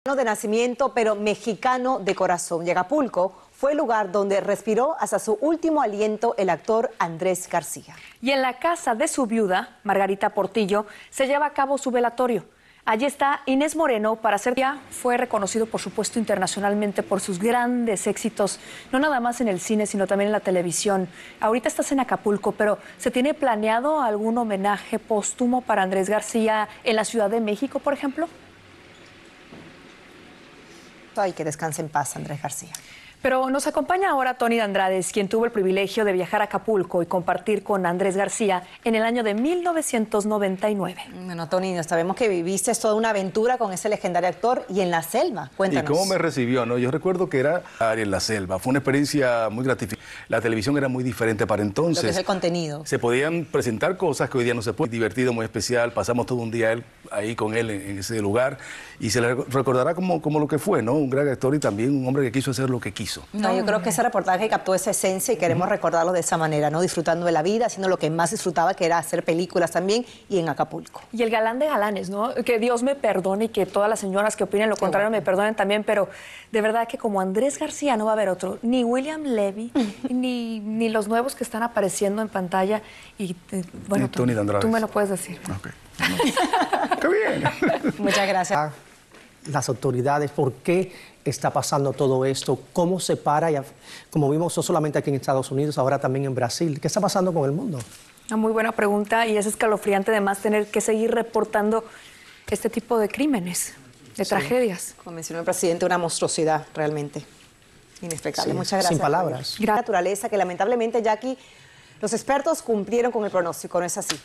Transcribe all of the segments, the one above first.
de nacimiento, pero mexicano de corazón. Y Acapulco fue el lugar donde respiró hasta su último aliento el actor Andrés García. Y en la casa de su viuda, Margarita Portillo, se lleva a cabo su velatorio. Allí está Inés Moreno para ser ya fue reconocido por supuesto internacionalmente por sus grandes éxitos, no nada más en el cine, sino también en la televisión. Ahorita estás en Acapulco, pero ¿se tiene planeado algún homenaje póstumo para Andrés García en la Ciudad de México, por ejemplo? Ay, que descanse en paz, Andrés García. Pero nos acompaña ahora Tony de Andrades, quien tuvo el privilegio de viajar a Acapulco y compartir con Andrés García en el año de 1999. Bueno, Tony, sabemos que viviste toda una aventura con ese legendario actor y en la selva. Cuéntanos. ¿Y cómo me recibió? No? Yo recuerdo que era en la selva. Fue una experiencia muy gratificante. La televisión era muy diferente para entonces. Lo que es el contenido. Se podían presentar cosas que hoy día no se pueden. Divertido, muy especial. Pasamos todo un día ahí con él en, ese lugar y se le recordará como, como lo que fue, ¿no? Un gran actor y también un hombre que quiso hacer lo que quiso. No, yo creo que ese reportaje captó esa esencia y queremos recordarlo de esa manera, ¿no? Disfrutando de la vida, haciendo lo que más disfrutaba, que era hacer películas también y en Acapulco. Y el galán de galanes, ¿no? Que Dios me perdone y que todas las señoras que opinen lo contrario me perdonen también, pero de verdad que como Andrés García no va a haber otro, ni William Levy, ni, ni los nuevos que están apareciendo en pantalla. Y eh, bueno, tú, tú, me lo puedes decir. Okay. ¡Qué bien! Muchas gracias las autoridades, por qué está pasando todo esto, cómo se para, y, como vimos no solamente aquí en Estados Unidos, ahora también en Brasil. ¿Qué está pasando con el mundo? Una muy buena pregunta y es escalofriante además tener que seguir reportando este tipo de crímenes, de tragedias. Como mencionó el presidente, una monstruosidad realmente inexplicable. Muchas gracias. Sin palabras. La naturaleza que lamentablemente, Jackie, los expertos cumplieron con el pronóstico, ¿no es así?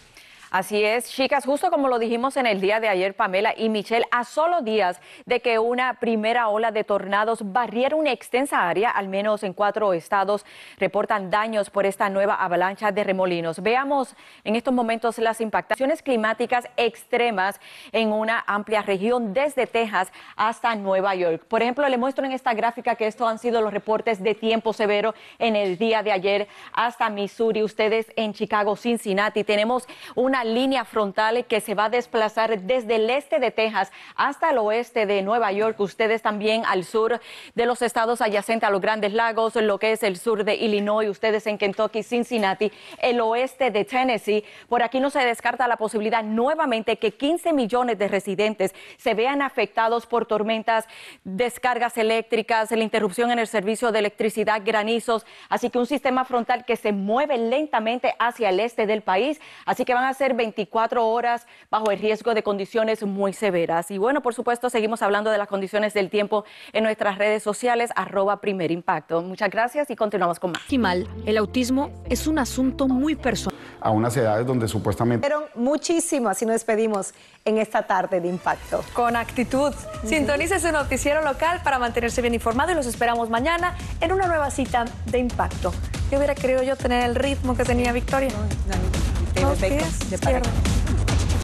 Así es, chicas, justo como lo dijimos en el día de ayer, Pamela y Michelle, a solo días de que una primera ola de tornados barriera una extensa área, al menos en cuatro estados, reportan daños por esta nueva avalancha de remolinos. Veamos en estos momentos las impactaciones climáticas extremas en una amplia región desde Texas hasta Nueva York. Por ejemplo, le muestro en esta gráfica que estos han sido los reportes de tiempo severo en el día de ayer hasta Missouri, ustedes en Chicago, Cincinnati. Tenemos una línea frontal que se va a desplazar desde el este de Texas hasta el oeste de Nueva York. Ustedes también al sur de los estados adyacentes a los Grandes Lagos, lo que es el sur de Illinois, ustedes en Kentucky, Cincinnati, el oeste de Tennessee. Por aquí no se descarta la posibilidad nuevamente que 15 millones de residentes se vean afectados por tormentas, descargas eléctricas, la interrupción en el servicio de electricidad, granizos. Así que un sistema frontal que se mueve lentamente hacia el este del país. Así que van a ser 24 horas bajo el riesgo de condiciones muy severas. Y bueno, por supuesto, seguimos hablando de las condiciones del tiempo en nuestras redes sociales, arroba primer impacto. Muchas gracias y continuamos con más. mal, el autismo es un asunto muy personal. A unas edades donde supuestamente... Pero muchísimo, así nos despedimos en esta tarde de impacto. Con actitud. Sintonice su noticiero local para mantenerse bien informado y los esperamos mañana en una nueva cita de impacto. Yo hubiera querido yo tener el ritmo que tenía Victoria. No, no, no. De